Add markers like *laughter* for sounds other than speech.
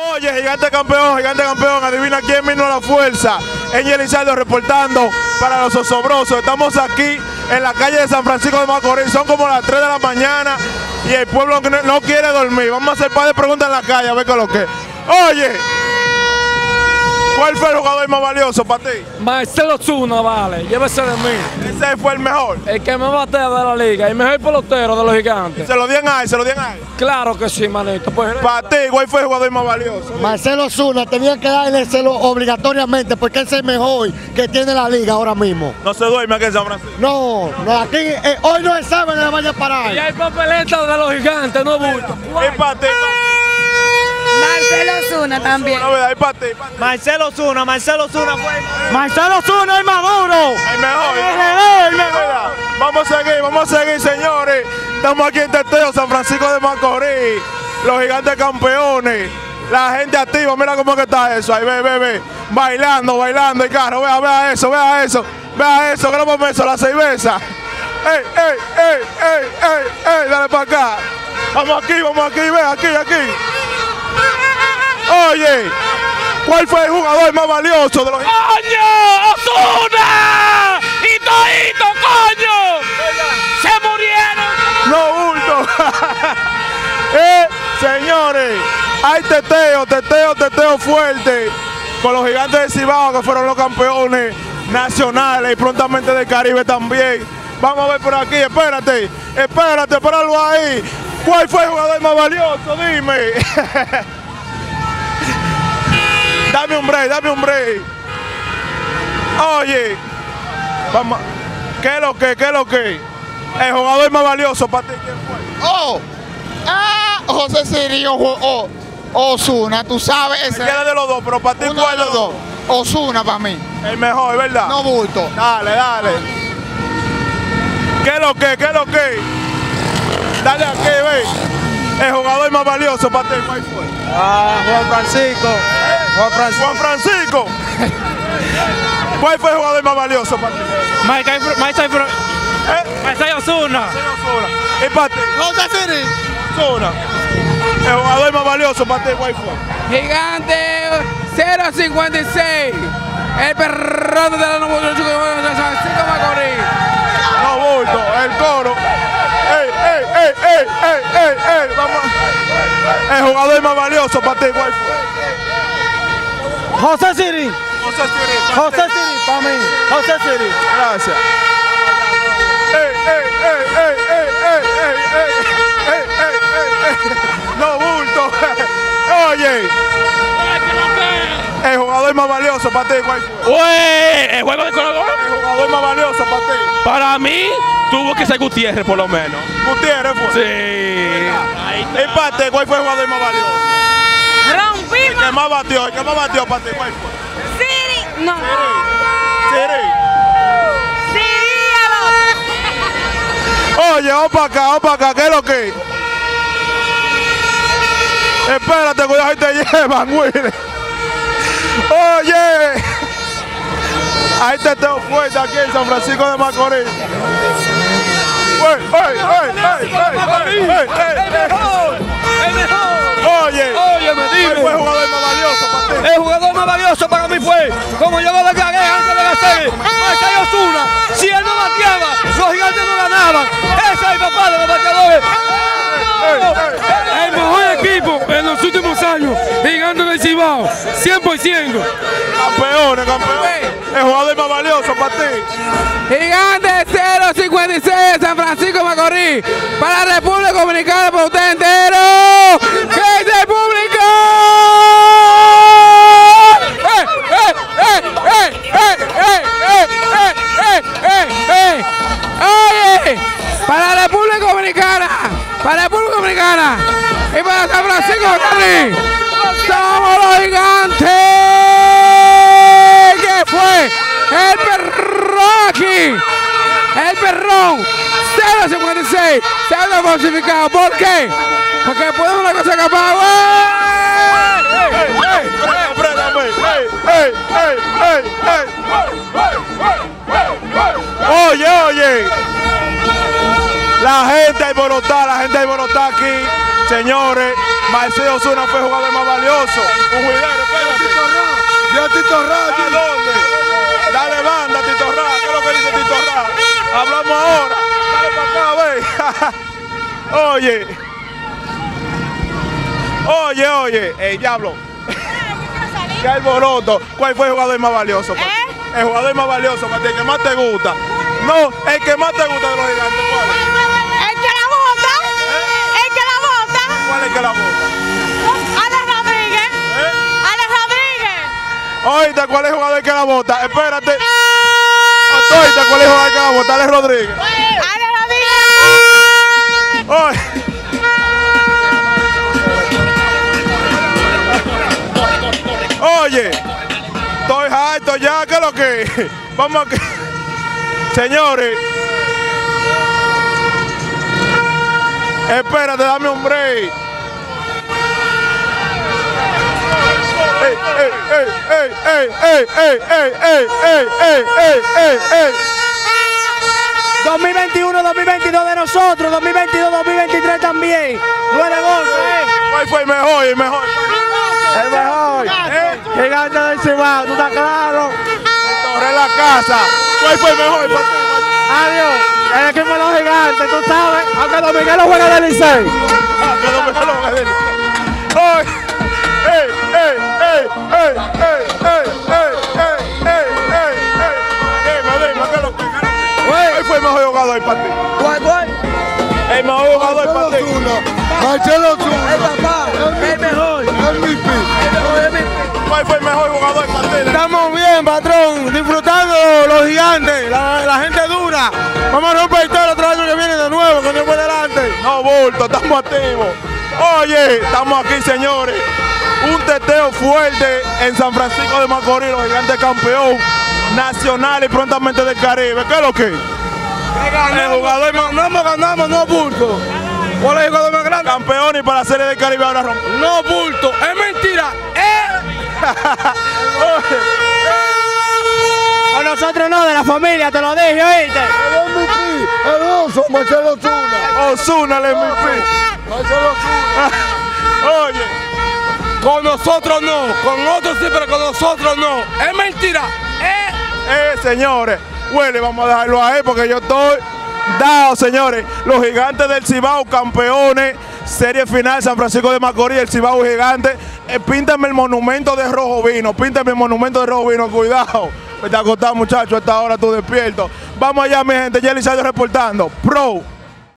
Oye, gigante campeón, gigante campeón, adivina quién vino a la fuerza. Angel Izardo reportando para los osobrosos. Estamos aquí en la calle de San Francisco de Macorís. Son como las 3 de la mañana y el pueblo no- quiere dormir. Vamos a hacer par de preguntas en la calle a ver qué lo que. Oye, ¿cuál fue el jugador más valioso para ti? Marcelo Zuna, vale, llévese de mí. Ese fue el mejor. El que me batea de la liga, el mejor pelotero de los gigantes. Se lo dieron a él, se lo dieron a él. Claro que sí, manito. Pues Para ti, ¿cuál fue el jugador más valioso? Marcelo Zuna tenía que darle celo obligatoriamente porque es el mejor que tiene la liga ahora mismo. No se duerme aquí en San Francisco. No, no aquí eh, hoy no se sabe de la vaya a parar. y hay papeleta de los gigantes, no bulto. Y para ti, Marcelo Zuna también. Marcelo Zuna, Marcelo Zuna fue. Marcelo Zuna es maduro. El mejor. El mejor. Vamos a seguir, vamos a seguir, señores. Estamos aquí en Teteo, San Francisco de Macorís. Los gigantes campeones. La gente activa, mira cómo que está eso. Ahí ve, ve, ve. Bailando, bailando el carro. Vea, vea eso, vea eso. Vea eso, que no vamos eso, la cerveza. ¡Ey, ey, ey, ey, ey, ey! Dale para acá. Vamos aquí, vamos aquí, ve, aquí, aquí. Oye, ¿cuál fue el jugador más valioso de los? ¡Coño! ¡Osuna! ¡Y Toito, coño! ¡Se murieron! No bulto. *laughs* eh, señores, hay teteo, teteo, teteo fuerte con los gigantes de Cibao que fueron los campeones nacionales y prontamente del Caribe también. Vamos a ver por aquí, espérate, espérate, espéralo ahí. ¿Cuál fue el jugador más valioso? Dime. *laughs* dame un break, dame un break. Oye, vamos. ¿Qué es lo que? ¿Qué es lo que? El jugador más valioso para ti, ¿quién fue? Oh, ah, José Sirio o Osuna, tú sabes, ese Cualquiera de los dos, pero para ti, uno ¿cuál de los dos. Osuna para mí, El mejor, ¿verdad? no bulto. Dale, dale. ¿Qué es lo que? ¿Qué es lo que? Dale aquí, ve. El jugador más valioso para ti, ¿cuál fue? Ah, Juan Francisco. Juan Francisco. Juan Francisco. ¿Cuál fue el jugador más valioso para ti? ¿Eh? Marcelo Osuna. Osuna. ¿Y para ti? Sirio. Osuna. El jugador más valioso para ti, ¿cuál fue? Gigante 056. El perrón de la número 8 de San Francisco Macorís. No, bulto, el coro. ¡Ey, ey, ey, ey! Vamos. El jugador más valioso para ti, ¿cuál fue? José Siri. José Siri. José. Siri para mí. José Siri. Gracias. ¡Ey, ey, ey, ey, ey, ey, ey, ey! ¡Ey, ey, ey, ey! ¡No, bulto! Oye, el jugador más valioso para ti, ¿cuál fue? ¡Ué! ¿El juego de El jugador más valioso para ti. Para mí, tuvo que ser Gutiérrez, por lo menos. Gutiérrez fue. Sí. Y para ti, ¿cuál fue el jugador más valioso? Rompimos. El que más batió, el que más batió para ti, ¿cuál fue? Siri. No. Siri. Siríalo. Oye, vamos para acá, vamos para acá, ¿qué es lo que? Espérate, cuidado, ahí te *laughs* llevan, Willy. Oye, ahí te tengo fuerte aquí en San Francisco de Macorís. Oye, Oye, me ¿cuál dime. fue el jugador más valioso para ti? El jugador más valioso para mí fue, como yo lo declaré antes de la serie, Marcelo Osuna. Si él no bateaba, los gigantes no ganaban. Ese es el papá de los bateadores. El mejor equipo en los últimos años, gigante del Cibao, 100%. Campeones, campeón. El jugador más valioso para ti. Gigante 056 de San Francisco Macorís. Para la República Dominicana, para usted entero. ¡Que se Para la República Dominicana, para la República Dominicana y para San Francisco Macorís. Somos los gigantes. ¿Qué fue? El perrón aquí. El perrón. 056. Se ha falsificado. ¿Por qué? Porque podemos una cosa capaz. ¡Ey, ey, ey! ¡Préndame! ¡Ey, ey, ey, ey, ey! Oye, oye. La gente alborotada, la gente alborotada aquí, señores. Marcelo Osuna fue el jugador más valioso. Un juidero, espérate. Tito ¿A dónde? Dale banda, Tito Ra. ¿Qué es lo que dice Tito Ra? Hablamos ahora. Dale para acá, ve. *laughs* oye. Oye, oye. El diablo. ¿Qué alboroto? ¿Cuál fue el jugador más valioso? ¿Eh? El jugador más valioso para ti, el que más te gusta. No, el que más te gusta de los gigantes. ¿Cuál ¿cuál es el jugador que la bota? Espérate. ¿cuál es el jugador que la bota? Alex Rodríguez. Alex Rodríguez. Oye. Estoy harto ya, ¿qué es lo que? Vamos a que. Señores. Espérate, dame un break. 2021, 2022 de nosotros, 2022, 2023 también. No es negocio, ¿eh? ¿Cuál fue el mejor? El mejor. El mejor. ¿Eh? Gigante del Cibao, ¿tú estás claro? Torre la casa. ¿Cuál fue el mejor? Adiós. El equipo de los gigantes, tú sabes. Aunque Don Miguel lo juega del Licey. Ah, que no me jalo, que dele. ¡Ay! ¡Ey, ey, ey, ey, ey, ey, ey, ey, ey, ey, ey! Dime, dime, ¿qué es lo que? qué es lo que? ¿Cuál fue el mejor jugador para ti? ¿Cuál, cuál? El mejor jugador para ti. Marcelo Osuna. papá, el mejor. MVP. ¿Cuál fue el mejor jugador para ti? Estamos bien, patrón, disfrutando los gigantes, la, la gente dura. Vamos a romper todo el otro año que viene de nuevo, con Dios por delante. No, bulto, estamos activos. Oye, estamos aquí, señores. Un teteo fuerte en San Francisco de Macorís, los gigantes campeón nacional y prontamente del Caribe. ¿Qué es lo que? El jugador más No hemos ganado, no bulto. ¿Cuál es el jugador más grande? campeón y para la Serie del Caribe ahora rompe. No bulto, es mentira. Con *laughs* nosotros no, de la familia, te lo dije, ¿oíste? El MVP. El oso. Marcelo Osuna. Osuna el MVP. Marcelo Osuna. *laughs* Oye, Con nosotros no, con otros sí, pero con nosotros no. Es mentira. Eh. eh, señores, huele, vamos a dejarlo ahí porque yo estoy dado, señores. Los gigantes del Cibao, campeones, serie final, San Francisco de Macorís, el Cibao gigante. Eh, píntame el monumento de rojo vino, píntame el monumento de rojo vino, cuidado. Me está acostado, muchachos, a esta hora tú despierto. Vamos allá, mi gente, Sayo reportando. Pro.